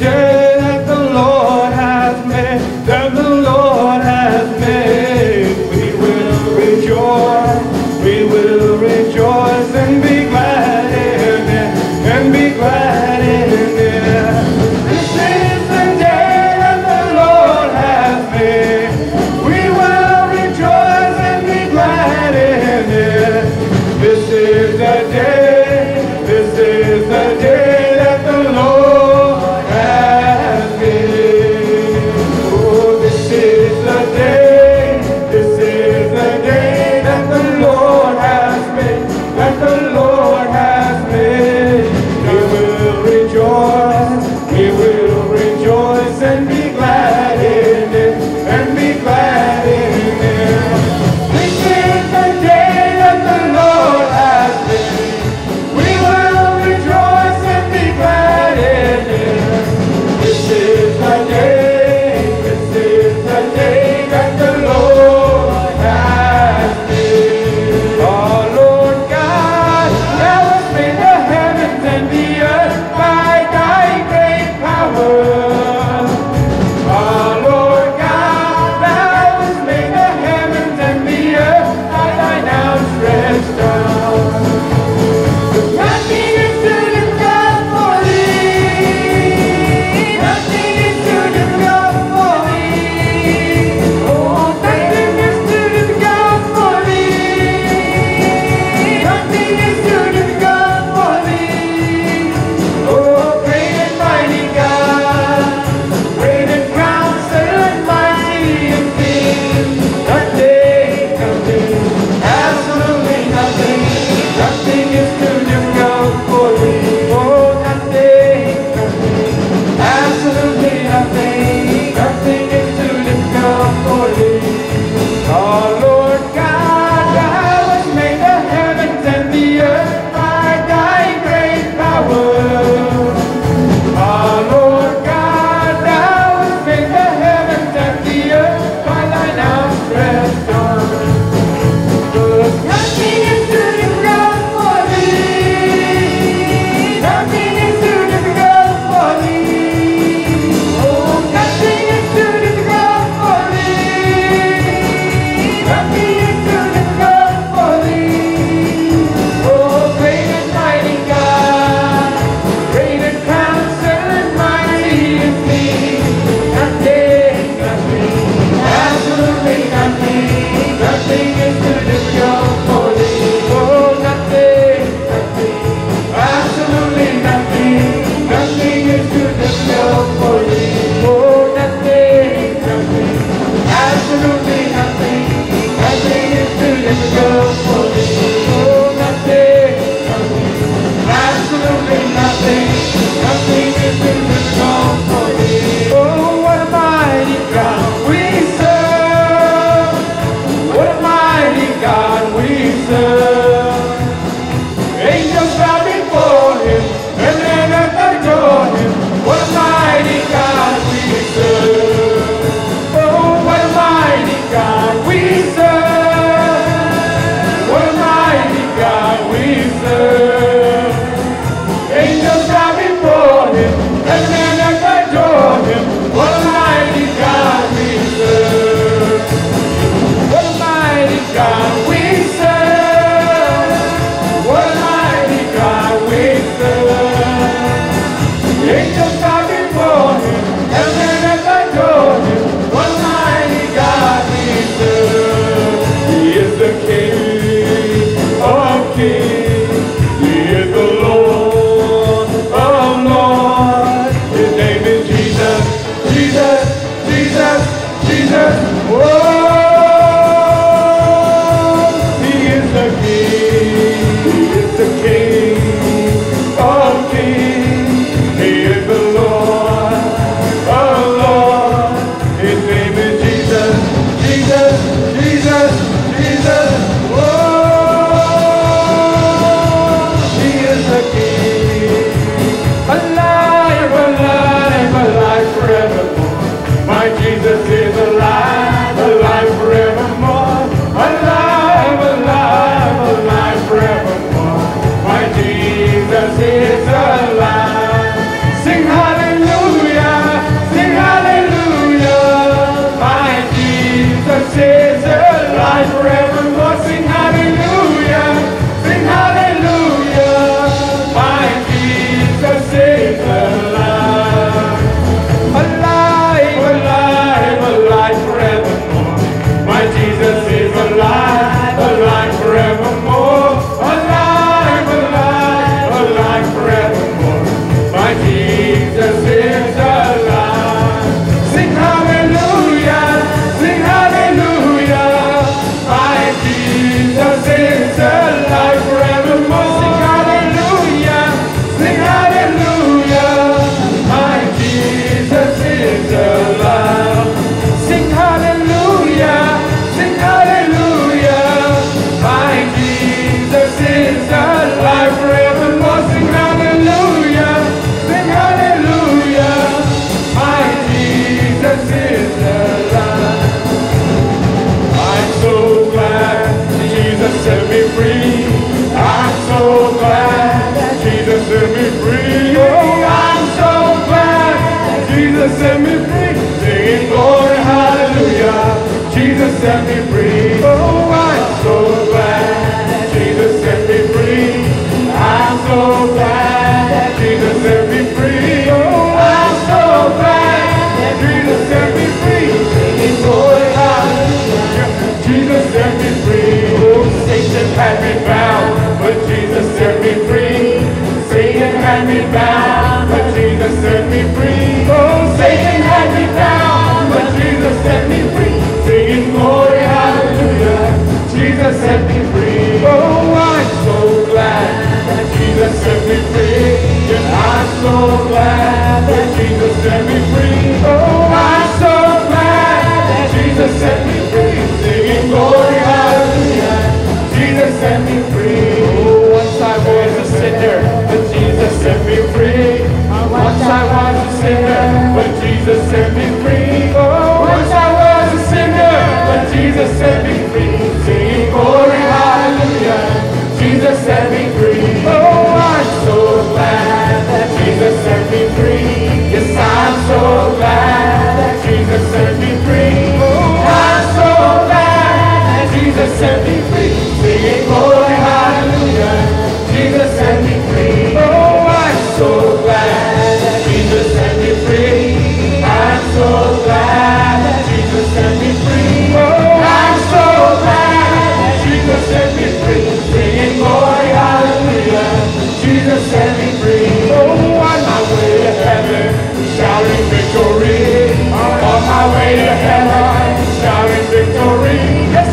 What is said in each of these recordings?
day.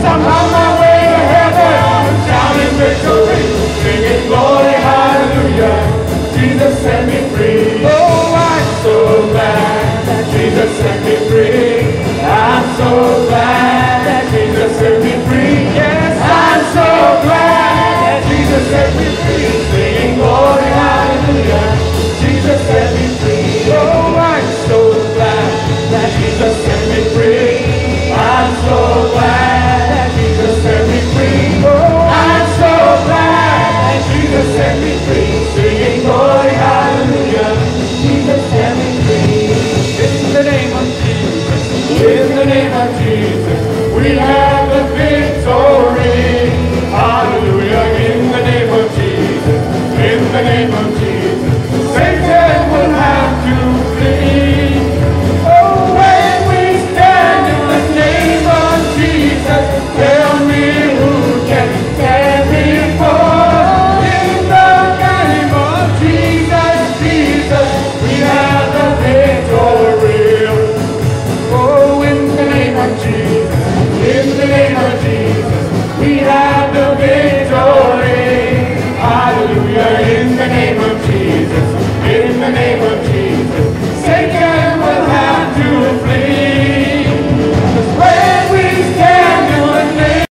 somehow.